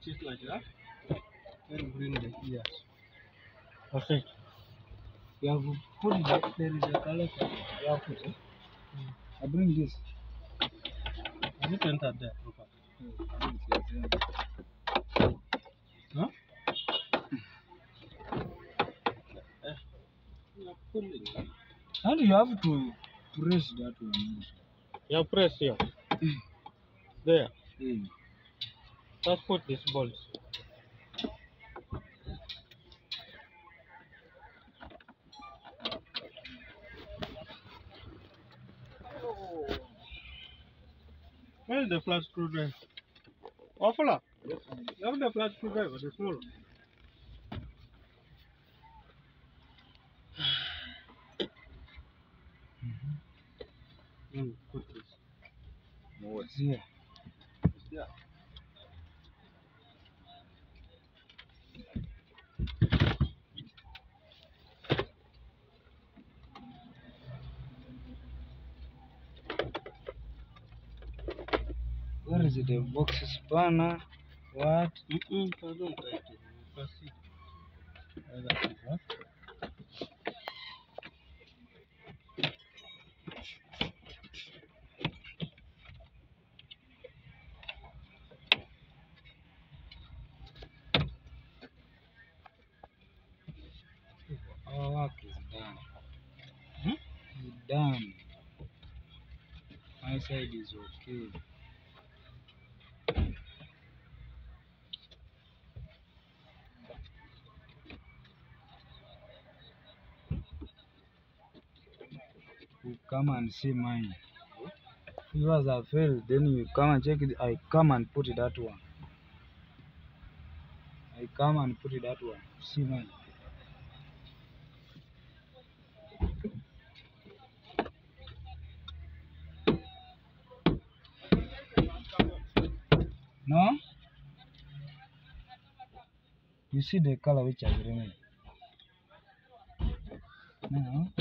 stretch it like that. Then bring the ears. Okay. You have put it, there is a color. You have put it. I bring this. It entered there properly? Huh? You are pulling. And you have to press that one. You press here. There. Mm. Just put this bolt. Where is the flat screwdriver? Wafula, you have the flat screwdriver, the small one. Mm, put this. No, it's here. Yeah. Is it? The box spanner? What? Mm-mm, I don't like it. Proceed. Uh, that is what? Our work is done. Hmm? It's done. My side is okay. Come and see mine. Yours have failed, then you come and check it. I come and put it that one. I come and put it that one. See mine. No? You see the color which I remove. No.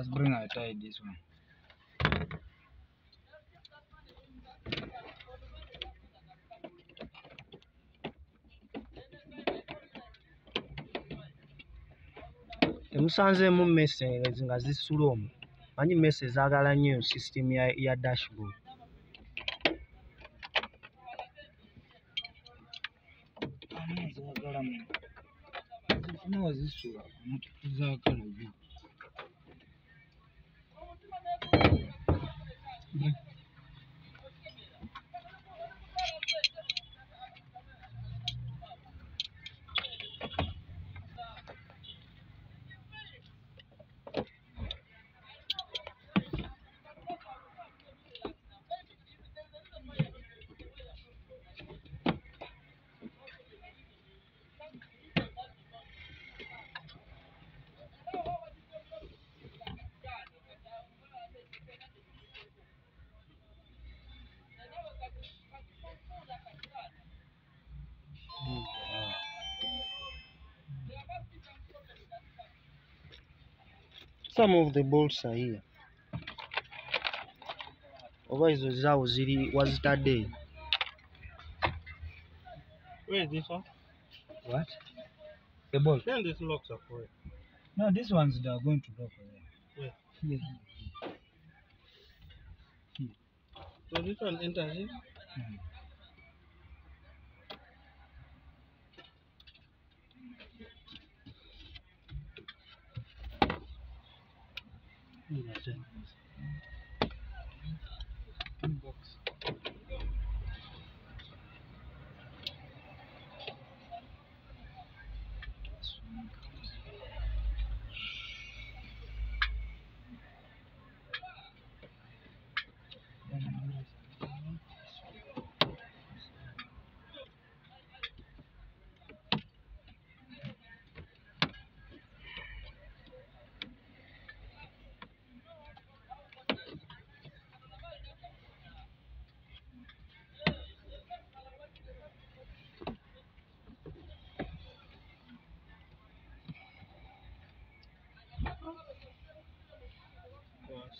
Let's bring I tie this one. temusanzeemu mmese nga zisula omwo manyi mmese zaagala nnyo sisitimu ya, ya dashboard zaagala mu zifuna wazisula omutuku some of the bolts are here oba ezo zaawo ziri wazitadde eyo Where is this one? What? The ball? Then these locks are for it. No, these ones they are going to lock there. Where? Here, here. So this one enters here. Mhm.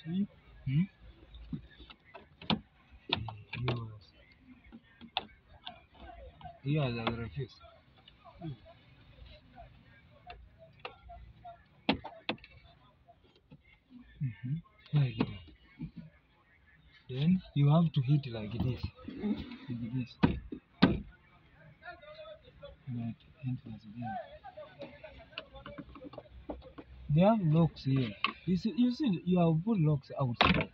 See? Hmm? Yours. Yours has refused. Mm-hmm. Like that. Then you have to hit like this. Like this. That enters there. They have locks here. You see, you see, you have put locks outside.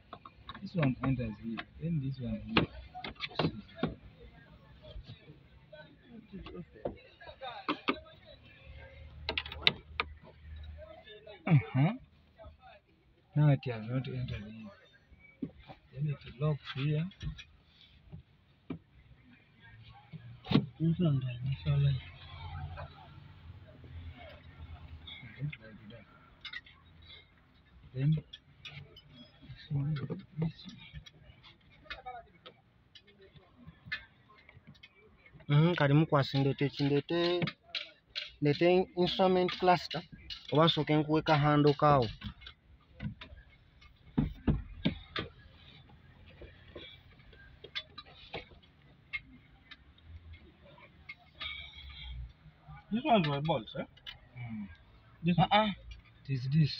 This one enters here, then this one here. See. Uh-huh. Now it has not entered here. Then it locks here. This one Then this one, this one. Mhm, kati mukwasi ndeete ki ndeete instrument cluster oba nsooke nkuwe kahando kaawo This one's my balls, eh? Mm. This Uh-uh. It is this.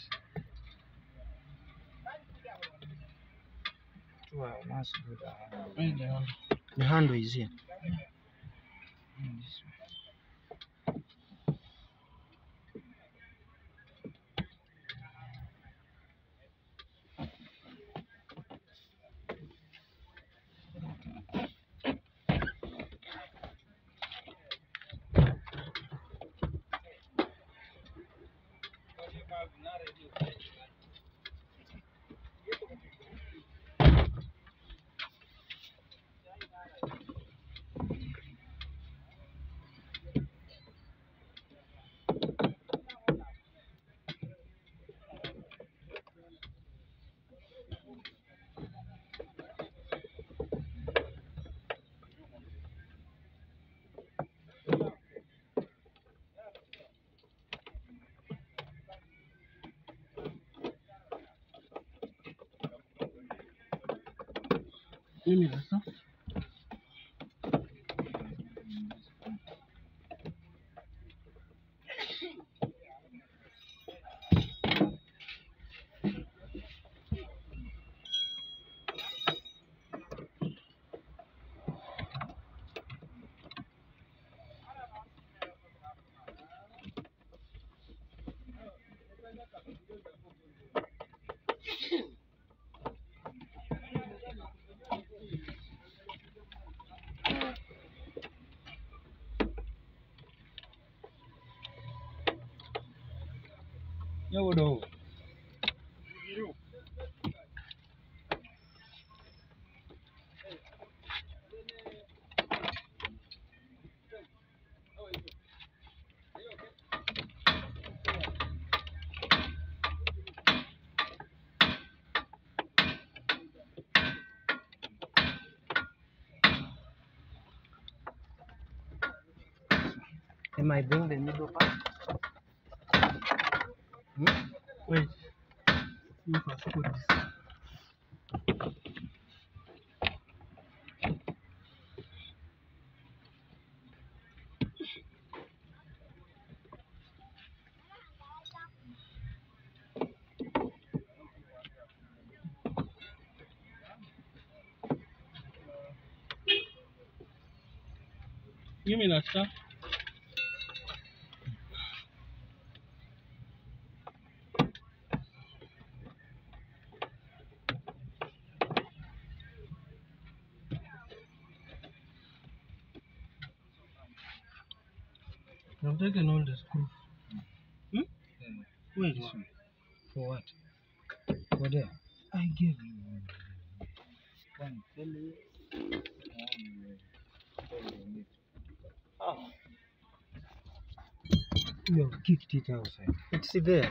So I must do the hand. Where's the hand? the handle is here Mm, ¿Tiene razón? Sasa Nyodo. am I doing the middle part hmm? Wait. If I put this. Give me that stuff. I've taken all the screws. Yeah. Wait, This one. For what? For there. I gave you one. One belly. One uh, belly on it. Ah. You have kicked it outside. it's there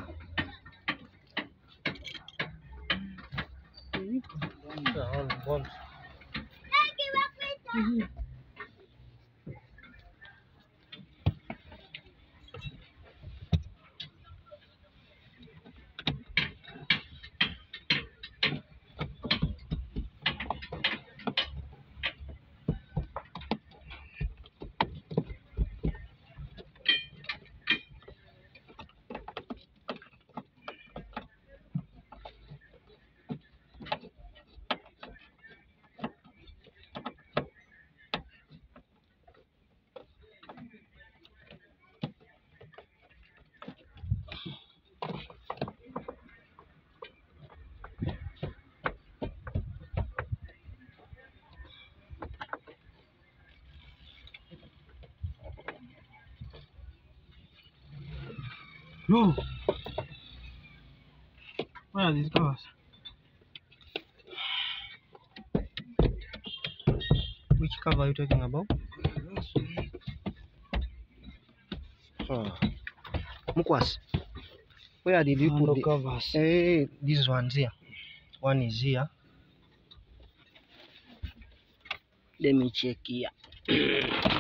No. Where are these guys? Which cover are you talking about? Oh. Mukwas, where did you put the covers. Hey, this ones here. One is here. Let me check here.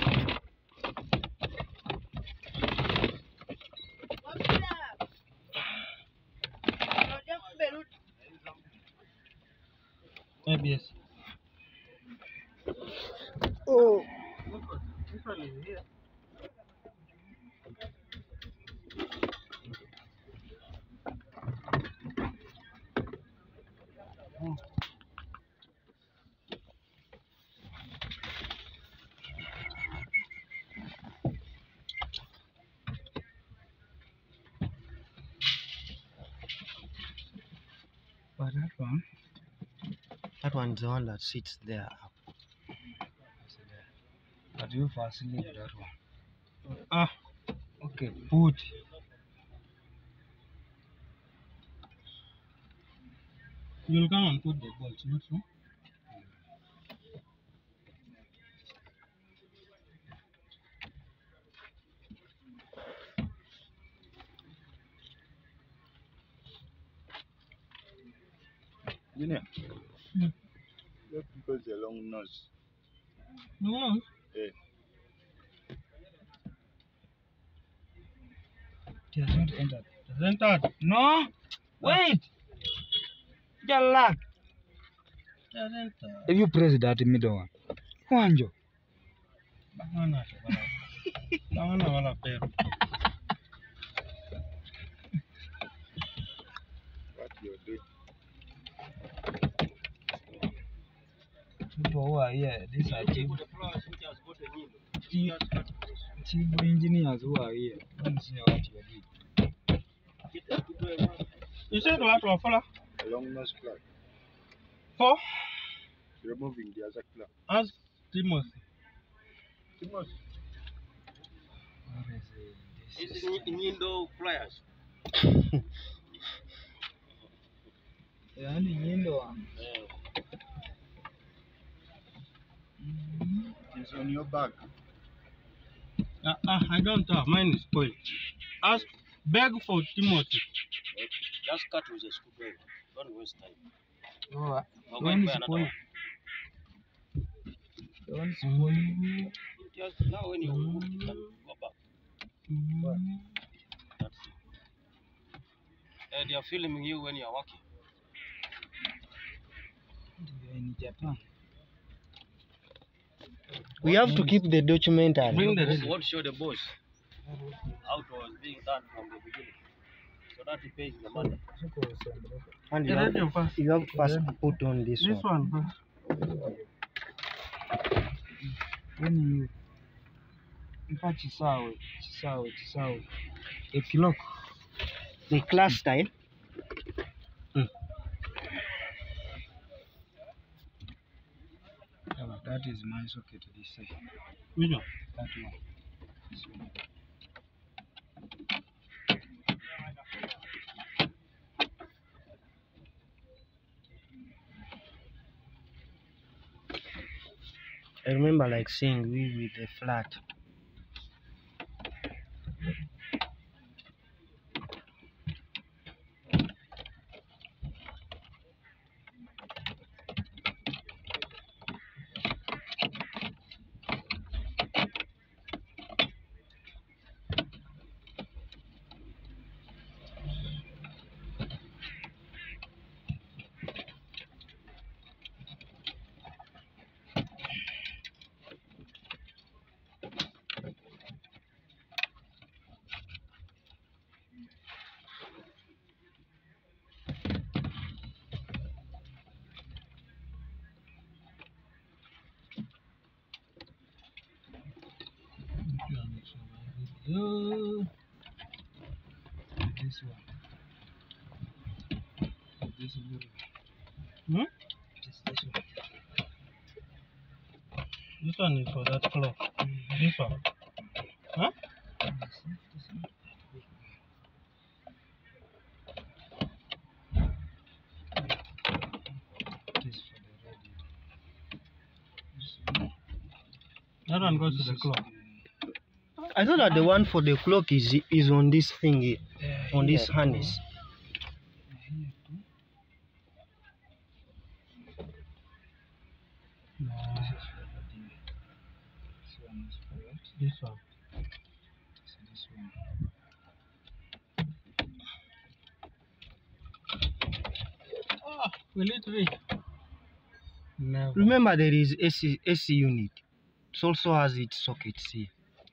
one's the one that sits there. is there. But you first leave that one. Ah, Okay, put. you'll come and put the bolts, not so? Junior. Hmm. Let because a long nose. No. Eh. It has not entered. It's entered. No! Wait! Your luck. It's entered. Have you press that middle one? Kwanjo. Bangana, bangana. Bangana wala People who are here, these are chief, chief, chief engineers who are here. Don't see what you did. You said what, Wafula? A long nose plug. For? Removing the other plug. Ask Timothy. Timothy. What is it? This is ni Nyindo pliers. yaani nyindo wa It's on your back. Uh, uh, I don't have. Mine is spoiled. Ask, beg for Timothy. just cut with a screwdriver. Don't waste time. oh, Or the go is buy another spoiled. one. The one is spoiled. Just now when you move, you can go back. That's it. Uh, they are filming you when you are working. Ndio in Japan. We have to keep the documentary. Bring the You receipt. want to show the boss how it was being done from the beginning. So that he pays the money. And you have, you have to first put on this, This one. one first. When you mpa chisawe, chisawe, chisawe. Ekiloko. The cluster, eh? Yeah, but that is my socket this side. Which one? That one. This one. I remember like seeing we with the flat. go this one. This one. Hmm? This, this one. This one is for that clock. This one. Huh? This one, this one. That one goes to the clock. I thought that the one for the clock is is on this thing here, Yeah, on this harness. No, This is for the D. This one is for this one. So this one. Ah, will it reach? Never. Remember there is AC AC unit. It also has its sockets here.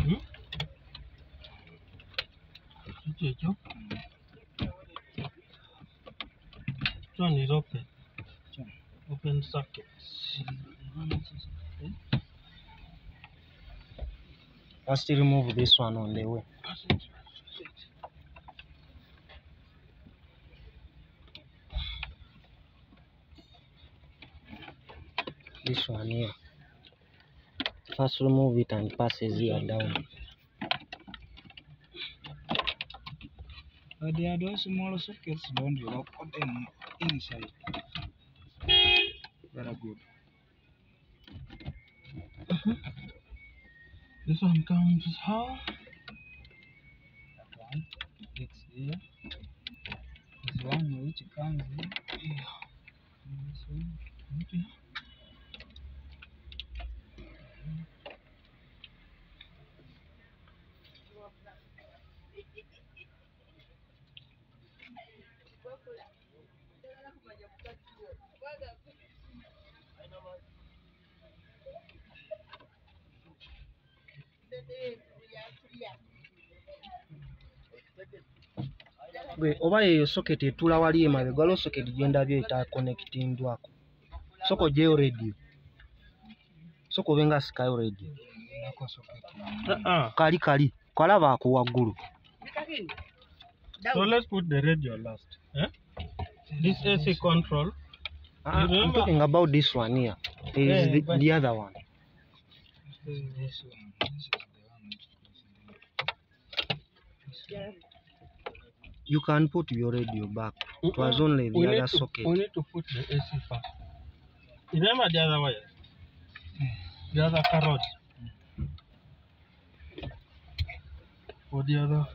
Hmm? Chichecho. This one is open. Open sockets. First remove this one on the way. This one here. First remove it and passes here down. But there are those small sockets, don't you? I'll them inside. Very good. Uh-huh. This one comes how? That one, it's here. This one which comes here. This one. Okay. Gwe oba yeyo socket etula wali emabega waliwo socket gye ndabye etakonekitindwako. Soko gyeyo radio. Soko obenga sikayo radio. Nako socket. Uh-uh. Kali kali. Kalaba ako waggulu. So let's put the radio last. Eh? This AC control. Ah, I'm talking about this one here. There is Yeah, the, the other one. This is this one. This is the one which goes in. This one. You can put your radio back. It was only the we other to, socket. We need to put the AC first. Remember the other wire? The other carrot. For the other.